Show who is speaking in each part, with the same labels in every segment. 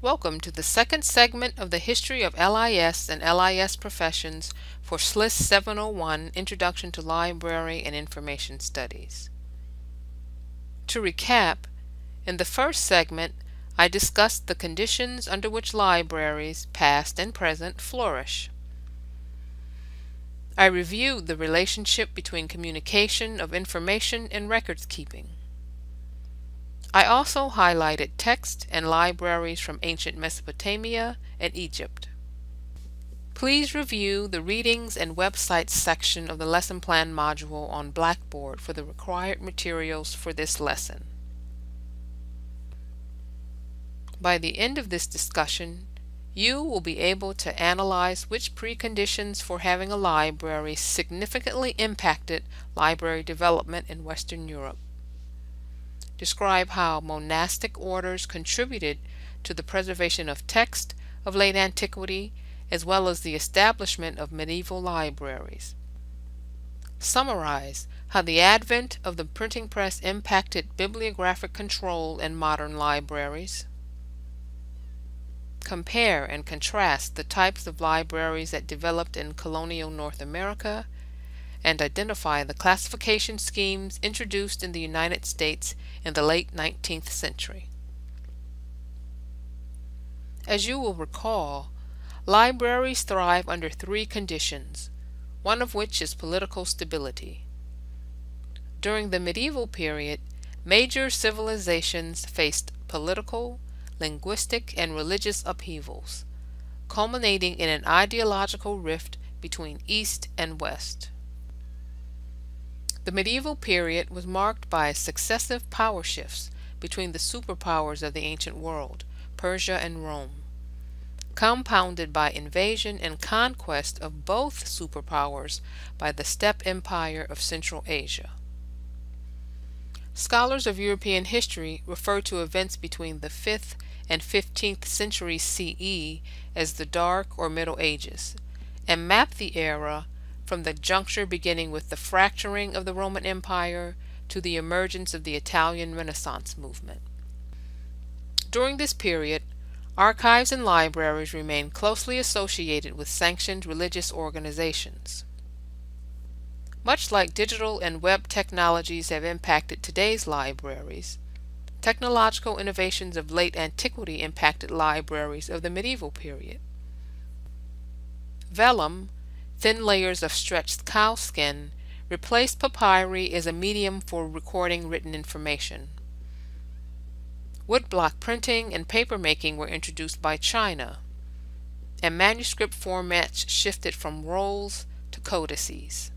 Speaker 1: Welcome to the second segment of the History of LIS and LIS Professions for SLIS 701 Introduction to Library and Information Studies. To recap, in the first segment, I discussed the conditions under which libraries, past and present, flourish. I reviewed the relationship between communication of information and records keeping. I also highlighted text and libraries from ancient Mesopotamia and Egypt. Please review the Readings and Websites section of the Lesson Plan module on Blackboard for the required materials for this lesson. By the end of this discussion, you will be able to analyze which preconditions for having a library significantly impacted library development in Western Europe describe how monastic orders contributed to the preservation of text of late antiquity as well as the establishment of medieval libraries. Summarize how the advent of the printing press impacted bibliographic control in modern libraries. Compare and contrast the types of libraries that developed in colonial North America and identify the classification schemes introduced in the United States in the late 19th century. As you will recall, libraries thrive under three conditions, one of which is political stability. During the medieval period, major civilizations faced political, linguistic, and religious upheavals, culminating in an ideological rift between East and West. The medieval period was marked by successive power shifts between the superpowers of the ancient world, Persia and Rome, compounded by invasion and conquest of both superpowers by the steppe empire of Central Asia. Scholars of European history refer to events between the 5th and 15th centuries CE as the Dark or Middle Ages, and map the era from the juncture beginning with the fracturing of the Roman Empire to the emergence of the Italian Renaissance movement. During this period, archives and libraries remained closely associated with sanctioned religious organizations. Much like digital and web technologies have impacted today's libraries, technological innovations of late antiquity impacted libraries of the medieval period. Vellum, thin layers of stretched cow skin replaced papyri as a medium for recording written information. Woodblock printing and papermaking were introduced by China, and manuscript formats shifted from rolls to codices.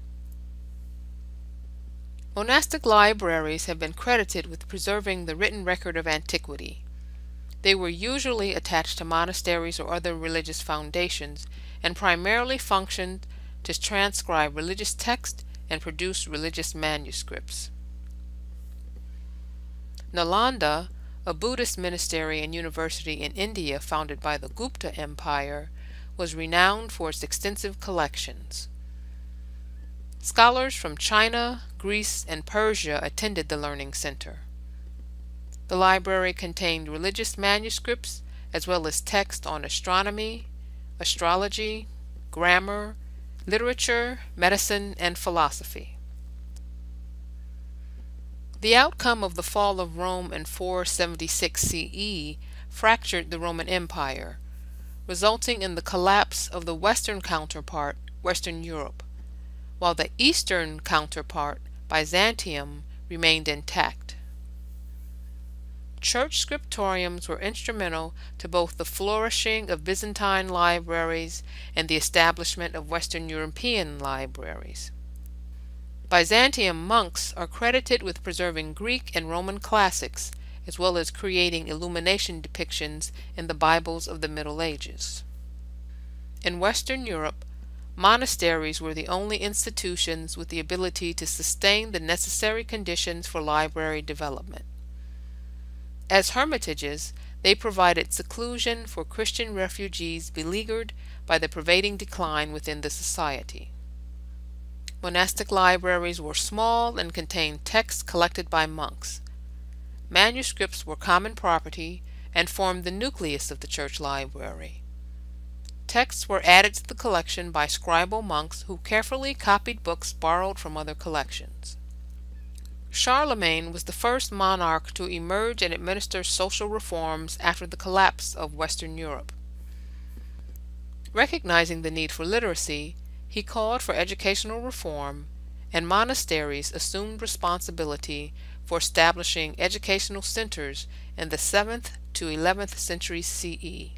Speaker 1: Monastic libraries have been credited with preserving the written record of antiquity. They were usually attached to monasteries or other religious foundations and primarily functioned to transcribe religious text and produce religious manuscripts. Nalanda, a Buddhist monastery and university in India founded by the Gupta Empire, was renowned for its extensive collections. Scholars from China, Greece, and Persia attended the Learning Center. The library contained religious manuscripts as well as text on astronomy, astrology, grammar, literature, medicine, and philosophy. The outcome of the fall of Rome in 476 CE fractured the Roman Empire, resulting in the collapse of the western counterpart, Western Europe, while the eastern counterpart, Byzantium, remained intact. Church scriptoriums were instrumental to both the flourishing of Byzantine libraries and the establishment of Western European libraries. Byzantium monks are credited with preserving Greek and Roman classics, as well as creating illumination depictions in the Bibles of the Middle Ages. In Western Europe, monasteries were the only institutions with the ability to sustain the necessary conditions for library development. As hermitages, they provided seclusion for Christian refugees beleaguered by the pervading decline within the society. Monastic libraries were small and contained texts collected by monks. Manuscripts were common property, and formed the nucleus of the church library. Texts were added to the collection by scribal monks who carefully copied books borrowed from other collections. Charlemagne was the first monarch to emerge and administer social reforms after the collapse of Western Europe. Recognizing the need for literacy, he called for educational reform, and monasteries assumed responsibility for establishing educational centers in the 7th to 11th centuries CE.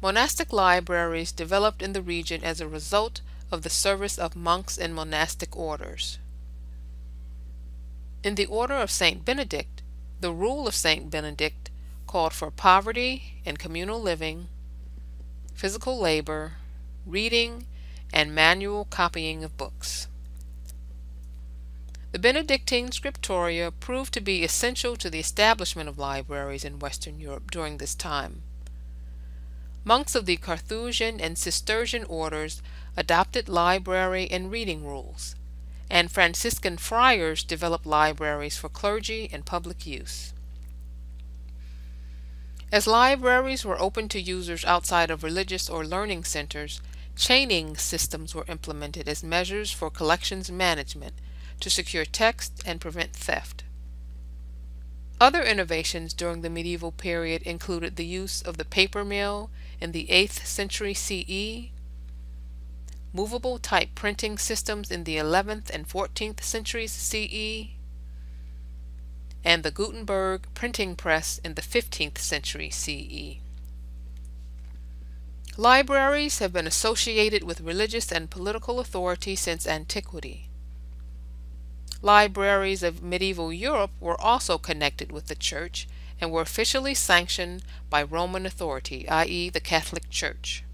Speaker 1: Monastic libraries developed in the region as a result of the service of monks in monastic orders. In the order of Saint Benedict, the rule of Saint Benedict called for poverty and communal living, physical labor, reading, and manual copying of books. The Benedictine scriptoria proved to be essential to the establishment of libraries in Western Europe during this time. Monks of the Carthusian and Cistercian orders adopted library and reading rules, and Franciscan friars developed libraries for clergy and public use. As libraries were open to users outside of religious or learning centers, chaining systems were implemented as measures for collections management to secure text and prevent theft. Other innovations during the medieval period included the use of the paper mill in the 8th century CE, movable type printing systems in the 11th and 14th centuries CE, and the Gutenberg printing press in the 15th century CE. Libraries have been associated with religious and political authority since antiquity. Libraries of medieval Europe were also connected with the Church and were officially sanctioned by Roman authority, i.e., the Catholic Church.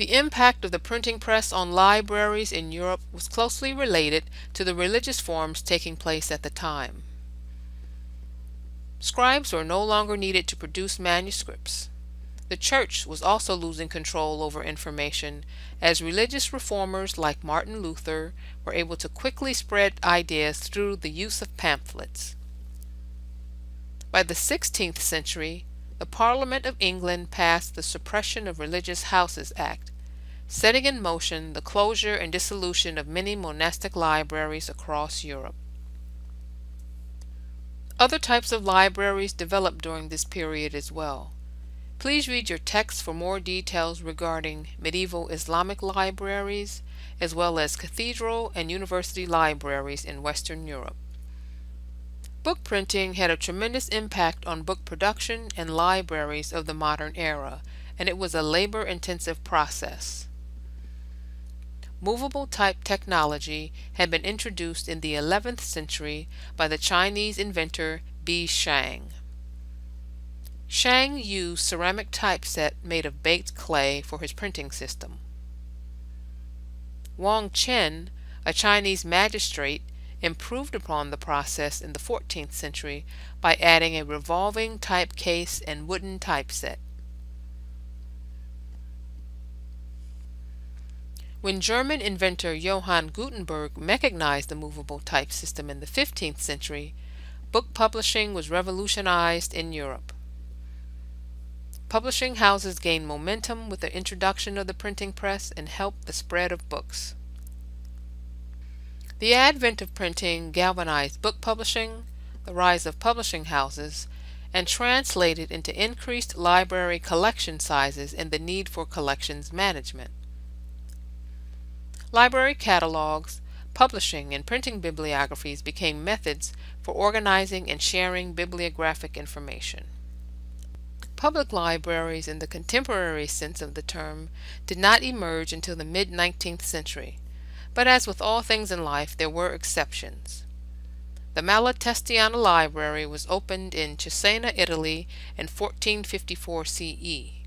Speaker 1: The impact of the printing press on libraries in Europe was closely related to the religious forms taking place at the time. Scribes were no longer needed to produce manuscripts. The church was also losing control over information as religious reformers like Martin Luther were able to quickly spread ideas through the use of pamphlets. By the 16th century, the Parliament of England passed the Suppression of Religious Houses Act, setting in motion the closure and dissolution of many monastic libraries across Europe. Other types of libraries developed during this period as well. Please read your text for more details regarding medieval Islamic libraries, as well as cathedral and university libraries in Western Europe. Book printing had a tremendous impact on book production and libraries of the modern era, and it was a labor-intensive process. Movable type technology had been introduced in the 11th century by the Chinese inventor Bi Sheng. Sheng used ceramic typeset made of baked clay for his printing system. Wang Chen, a Chinese magistrate, improved upon the process in the 14th century by adding a revolving type case and wooden typeset. When German inventor Johann Gutenberg mechanized the movable type system in the 15th century, book publishing was revolutionized in Europe. Publishing houses gained momentum with the introduction of the printing press and helped the spread of books. The advent of printing galvanized book publishing, the rise of publishing houses, and translated into increased library collection sizes and the need for collections management. Library catalogs, publishing, and printing bibliographies became methods for organizing and sharing bibliographic information. Public libraries in the contemporary sense of the term did not emerge until the mid-19th century, but as with all things in life, there were exceptions. The Malatestiana Library was opened in Cesena, Italy in 1454 CE.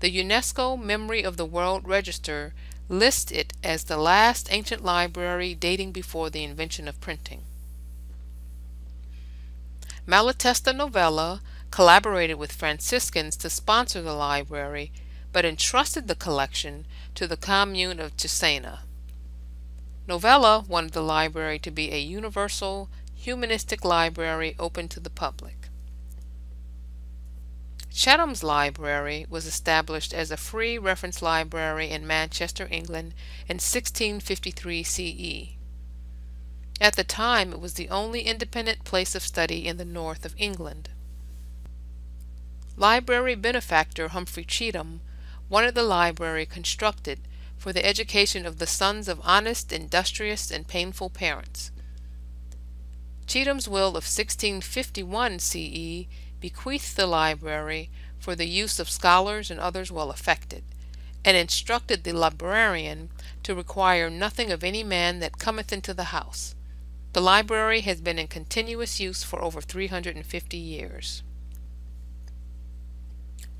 Speaker 1: The UNESCO Memory of the World Register lists it as the last ancient library dating before the invention of printing. Malatesta Novello collaborated with Franciscans to sponsor the library, but entrusted the collection to the commune of Cesena. Novello wanted the library to be a universal, humanistic library open to the public. Chetham's Library was established as a free reference library in Manchester, England in 1653 CE. At the time, it was the only independent place of study in the north of England. Library benefactor Humphrey Chetham wanted the library constructed for the education of the sons of honest, industrious, and painful parents. Chetham's will of 1651 CE bequeathed the library for the use of scholars and others well affected, and instructed the librarian to require nothing of any man that cometh into the house. The library has been in continuous use for over 350 years.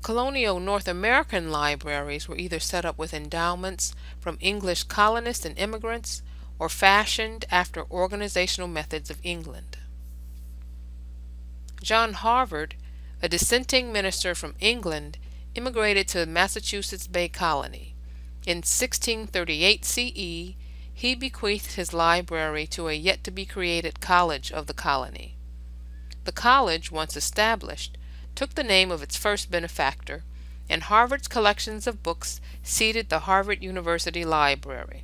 Speaker 1: Colonial North American libraries were either set up with endowments from English colonists and immigrants or fashioned after organizational methods of England. John Harvard, a dissenting minister from England, immigrated to the Massachusetts Bay Colony. In 1638 CE, he bequeathed his library to a yet-to-be-created college of the colony. The college, once established, took the name of its first benefactor, and Harvard's collections of books seeded the Harvard University Library.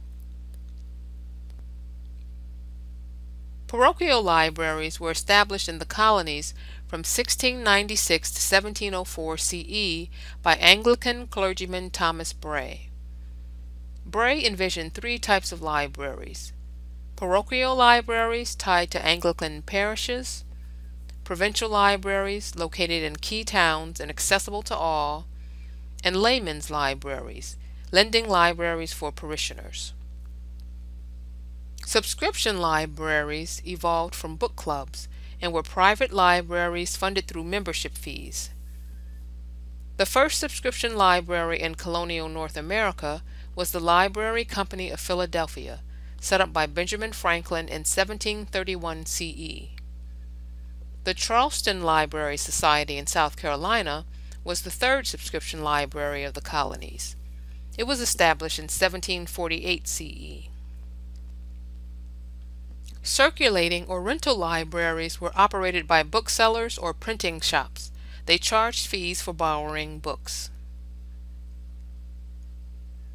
Speaker 1: Parochial libraries were established in the colonies from 1696 to 1704 CE by Anglican clergyman Thomas Bray. Bray envisioned three types of libraries. Parochial libraries tied to Anglican parishes, provincial libraries located in key towns and accessible to all, and laymen's libraries, lending libraries for parishioners. Subscription libraries evolved from book clubs and were private libraries funded through membership fees. The first subscription library in colonial North America was the Library Company of Philadelphia, set up by Benjamin Franklin in 1731 CE. The Charleston Library Society in South Carolina was the third subscription library of the colonies. It was established in 1748 CE. Circulating or rental libraries were operated by booksellers or printing shops. They charged fees for borrowing books.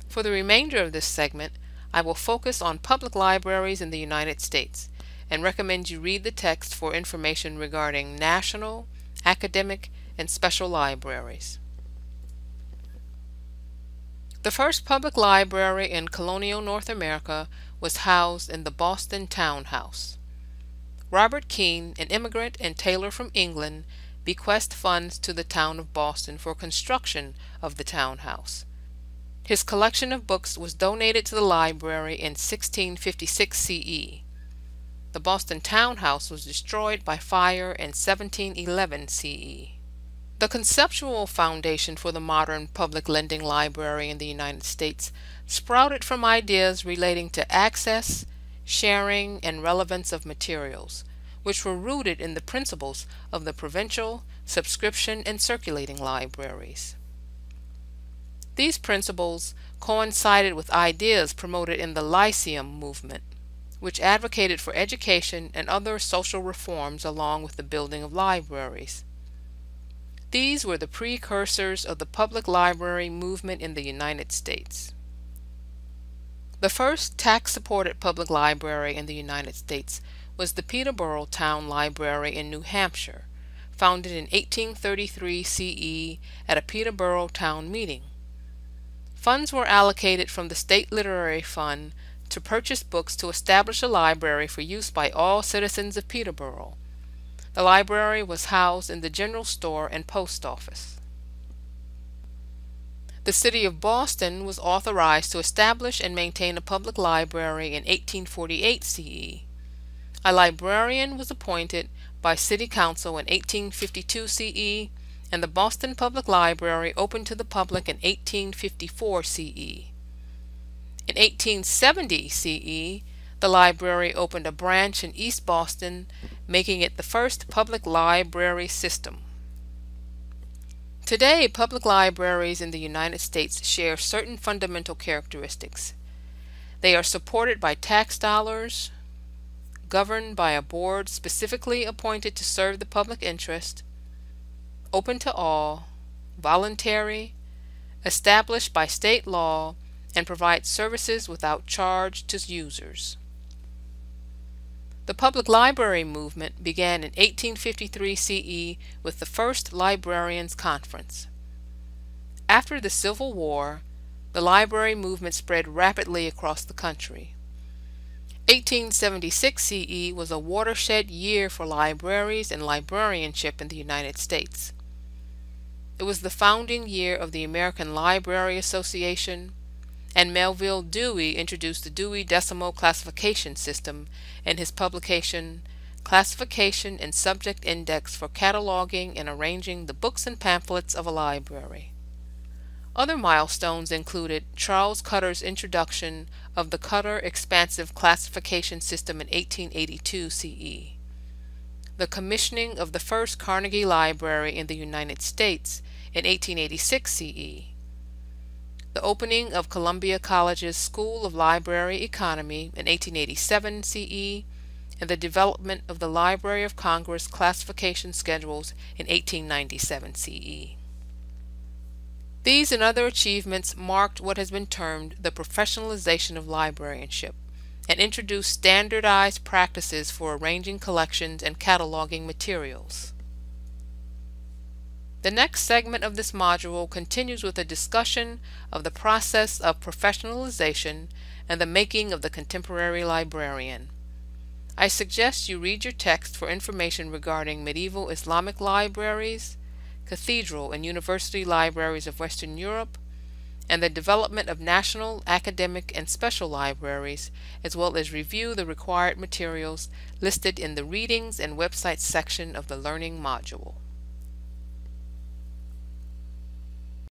Speaker 1: For the remainder of this segment, I will focus on public libraries in the United States and recommend you read the text for information regarding national, academic, and special libraries. The first public library in colonial North America was housed in the Boston Town House. Robert Keayne, an immigrant and tailor from England, bequeathed funds to the town of Boston for construction of the townhouse. His collection of books was donated to the library in 1656 CE. The Boston townhouse was destroyed by fire in 1711 CE. The conceptual foundation for the modern public lending library in the United States sprouted from ideas relating to access, sharing, and relevance of materials, which were rooted in the principles of the provincial, subscription, and circulating libraries. These principles coincided with ideas promoted in the Lyceum movement, which advocated for education and other social reforms along with the building of libraries. These were the precursors of the public library movement in the United States. The first tax-supported public library in the United States was the Peterborough Town Library in New Hampshire, founded in 1833 CE at a Peterborough town meeting. Funds were allocated from the State Literary Fund to purchase books to establish a library for use by all citizens of Peterborough. The library was housed in the general store and post office. The city of Boston was authorized to establish and maintain a public library in 1848 CE. A librarian was appointed by City Council in 1852 CE, and the Boston Public Library opened to the public in 1854 CE. In 1870 CE, the library opened a branch in East Boston, making it the first public library system. Today, public libraries in the United States share certain fundamental characteristics. They are supported by tax dollars, governed by a board specifically appointed to serve the public interest, open to all, voluntary, established by state law, and provides services without charge to users. The public library movement began in 1853 CE with the First Librarians' Conference. After the Civil War, the library movement spread rapidly across the country. 1876 CE was a watershed year for libraries and librarianship in the United States. It was the founding year of the American Library Association, and Melvil Dewey introduced the Dewey Decimal Classification System in his publication Classification and Subject Index for Cataloging and Arranging the Books and Pamphlets of a Library. Other milestones included Charles Cutter's introduction of the Cutter Expansive Classification System in 1882 CE, the commissioning of the first Carnegie Library in the United States in 1886 CE, the opening of Columbia College's School of Library Economy in 1887 CE, and the development of the Library of Congress classification schedules in 1897 CE. These and other achievements marked what has been termed the professionalization of librarianship and introduced standardized practices for arranging collections and cataloging materials. The next segment of this module continues with a discussion of the process of professionalization and the making of the contemporary librarian. I suggest you read your text for information regarding medieval Islamic libraries, cathedral and university libraries of Western Europe, and the development of national, academic, and special libraries, as well as review the required materials listed in the Readings and Websites section of the Learning module.